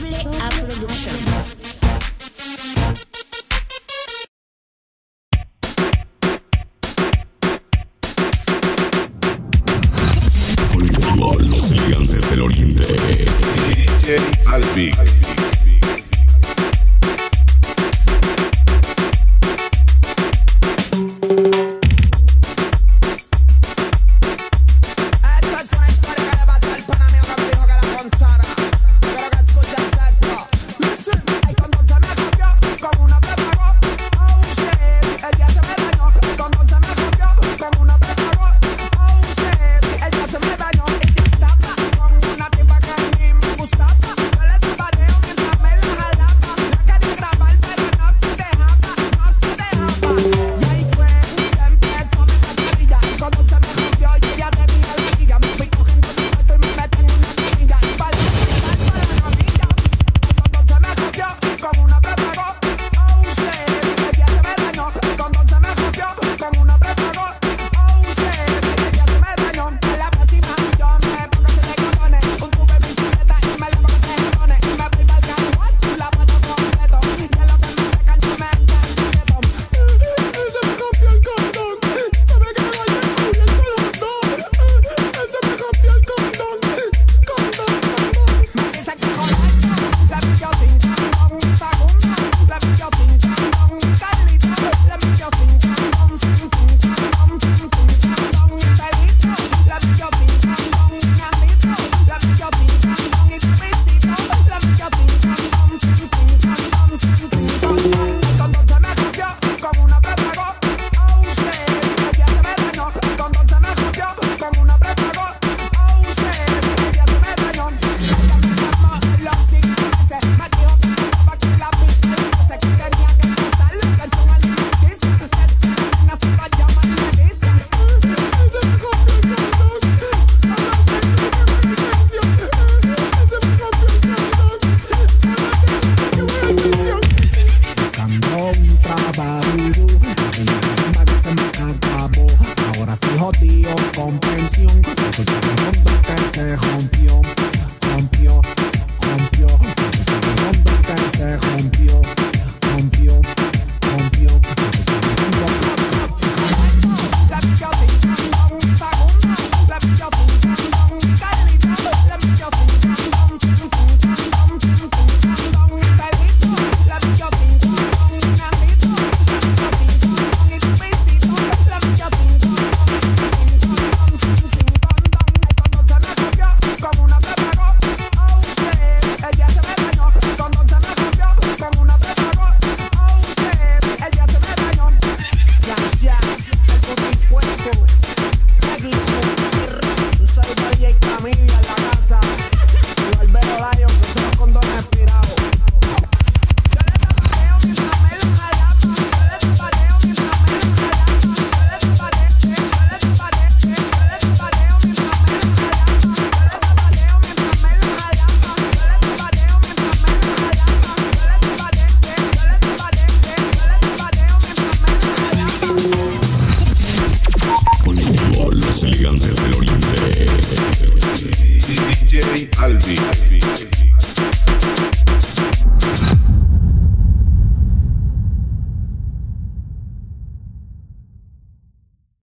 Doble A Production. Los gigantes del oriente. DJ canción. Jerry Albi.